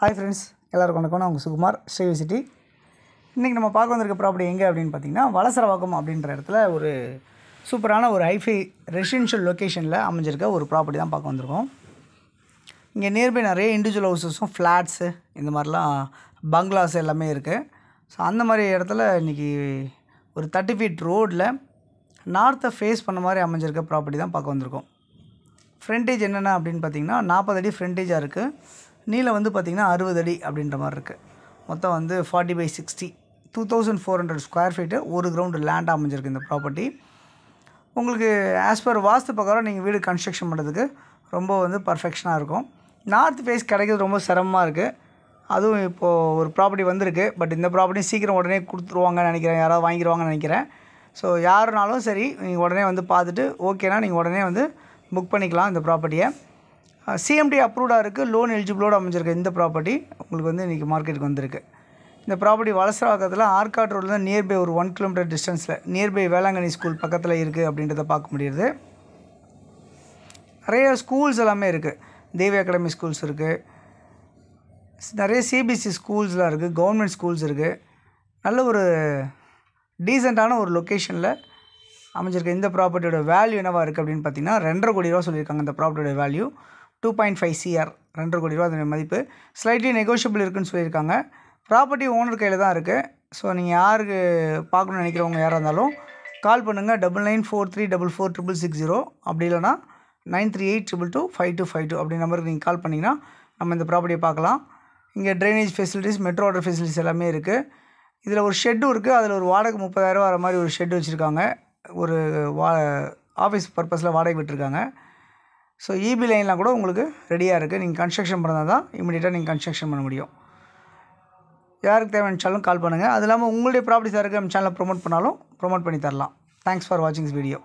Hi friends எல்லாருக்கும் வணக்கம். நான் உங்கள் சுகுமார் ஸ்ரீவி சிட்டி. இன்றைக்கி நம்ம பார்க்க வந்திருக்க ப்ராப்பர்ட்டி எங்கே அப்படின்னு பார்த்தீங்கன்னா வலசரவாக்கம் அப்படின்ற இடத்துல ஒரு சூப்பரான ஒரு ஹைஃபை ரெசிடென்ஷியல் லொக்கேஷனில் அமைஞ்சிருக்க ஒரு ப்ராப்பர்ட்டி தான் பார்க்க வந்திருக்கோம். இங்கே நியர்பை நிறைய இண்டிவிஜுவல் ஹவுசஸும் ஃப்ளாட்ஸு இந்த மாதிரிலாம் பங்களாஸ் எல்லாமே இருக்குது ஸோ அந்த மாதிரி இடத்துல இன்றைக்கி ஒரு தேர்ட்டி ஃபீட் ரோடில் நார்த்தை ஃபேஸ் பண்ண மாதிரி அமைஞ்சிருக்க ப்ராப்பர்ட்டி தான் பார்க்க வந்திருக்கோம். ஃப்ரண்டேஜ் என்னென்ன அப்படின்னு பார்த்தீங்கன்னா நாற்பது அடி ஃப்ரண்டேஜாக இருக்குது நீளம் வந்து பார்த்திங்கன்னா அறுபது அடி அப்படின்ற மாதிரி இருக்குது மொத்தம் வந்து forty by sixty two thousand four hundred square feet ஒரு கிரவுண்டு லேண்ட் அமைஞ்சிருக்கு இந்த ப்ராப்பர்ட்டி உங்களுக்கு ஆஸ் பர் வாஸ்து பக்கம் நீங்கள் வீடு கன்ஸ்ட்ரக்ஷன் பண்ணுறதுக்கு ரொம்ப வந்து பர்ஃபெக்ஷனாக இருக்கும். நார்த் ஃபேஸ் கிடைக்கிறது ரொம்ப சிரமமாக இருக்குது அதுவும் இப்போது ஒரு ப்ராப்பர்ட்டி வந்திருக்கு. பட் இந்த ப்ராப்பர்ட்டி சீக்கிரம் உடனே கொடுத்துருவாங்கன்னு நினைக்கிறேன். யாராவது வாங்கிடுவாங்கன்னு நினைக்கிறேன். ஸோ யாருனாலும் சரி நீங்கள் உடனே வந்து பார்த்துட்டு ஓகேனா நீங்கள் உடனே வந்து புக் பண்ணிக்கலாம் இந்த ப்ராப்பர்ட்டியை சிஎம்டி அப்ரூவ்டாக இருக்குது லோன் எலிஜிபிளோடு அமைஞ்சிருக்கு இந்த ப்ராப்பர்ட்டி உங்களுக்கு வந்து இன்றைக்கி மார்க்கெட்டுக்கு வந்திருக்கு. இந்த ப்ராப்பர்ட்டி வலசராக்கத்தில் ஆர்காட் ரோடில் தான் நியர்பை ஒரு ஒன் கிலோமீட்டர் டிஸ்டன்ஸில் நியர்பை வேளாங்கண்ணி ஸ்கூல் பக்கத்தில் இருக்குது அப்படின்றத பார்க்க முடியுது. நிறைய ஸ்கூல்ஸ் எல்லாமே இருக்குது தேவி அகாடமி ஸ்கூல்ஸ் இருக்குது நிறைய சிபிஎஸ்சி ஸ்கூல்ஸ்லாம் இருக்குது கவர்மெண்ட் ஸ்கூல்ஸ் இருக்குது நல்ல ஒரு டீசெண்டான ஒரு லொக்கேஷனில் அமைஞ்சிருக்க. இந்த ப்ராப்பர்ட்டியோட வேல்யூ என்னவாக இருக்குது அப்படின்னு பார்த்தீங்கன்னா ரெண்டரை கோடி ரூபா சொல்லியிருக்காங்க இந்த ப்ராப்பர்ட்டியோட value two point five CR ரெண்டரை கோடி ரூபா அதனுடைய மதிப்பு. ஸ்லைட்லி நெகோஷியபிள் இருக்குன்னு சொல்லியிருக்காங்க. ப்ராப்பர்ட்டி ஓனர் கையில் தான் இருக்குது ஸோ நீங்கள் யாருக்கு பார்க்கணும்னு நினைக்கிறவங்க யாராக இருந்தாலும் கால் பண்ணுங்கள் double nine four three double four triple six zero அப்படி இல்லைனா nine three eight triple two five two five two அப்படி நம்பருக்கு நீங்கள் கால் பண்ணிங்கன்னா நம்ம இந்த ப்ராப்பர்ட்டியை பார்க்கலாம். இங்கே drainage facilities metro water facilities எல்லாமே இருக்குது இதில் ஒரு ஷெட்டும் இருக்குது அதில் ஒரு வாடகை முப்பதாயிரம் வர மாதிரி ஒரு ஷெட் வச்சுருக்காங்க. ஒரு வா ஆஃபீஸ் பர்பஸில் வாடகை விட்டுருக்காங்க. ஸோ இபி லைன்லாம் கூட உங்களுக்கு ரெடியாக இருக்குது நீங்கள் கன்ஸ்ட்ரக்ஷன் பண்ணால் தான் இமீடியட்டாக நீங்கள் கன்ஸ்ட்ரக்ஷன் பண்ண முடியும். யாருக்கு தேவையானுச்சாலும் கால் பண்ணுங்கள் அது இல்லாமல் உங்களுடைய ப்ராப்பர்ட்டிஸாக யாருக்கு நம்ம சேனலை ப்ரொமோட் பண்ணாலும் ப்ரொமோட் பண்ணி தரலாம். தேங்க்ஸ் ஃபார் வாட்சிங் வீடியோ